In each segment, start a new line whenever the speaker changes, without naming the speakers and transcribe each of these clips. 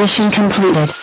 Mission completed.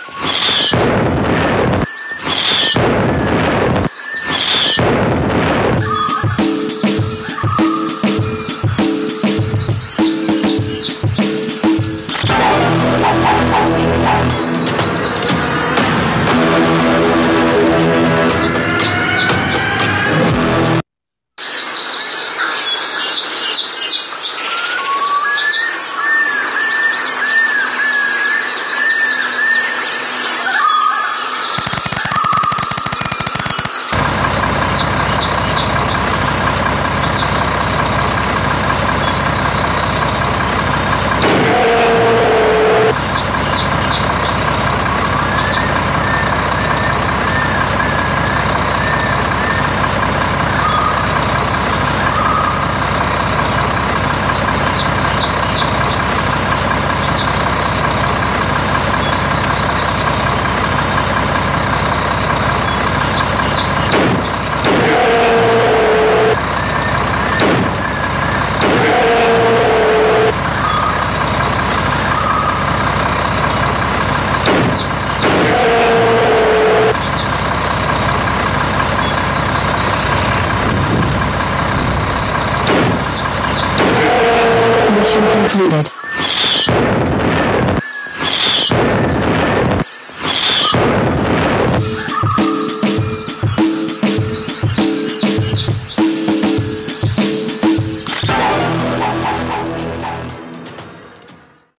Mission completed.